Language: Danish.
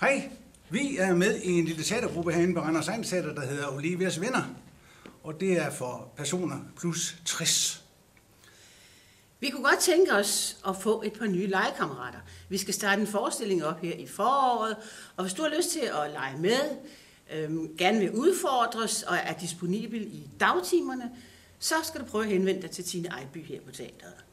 Hej, vi er med i en lille teatergruppe herinde på Randers Teater, der hedder Olivias Venner. Og det er for personer plus 60. Vi kunne godt tænke os at få et par nye legekammerater. Vi skal starte en forestilling op her i foråret, og hvis du har lyst til at lege med, øhm, gerne vil udfordres og er disponibel i dagtimerne, så skal du prøve at henvende dig til Tine Ejby her på teateret.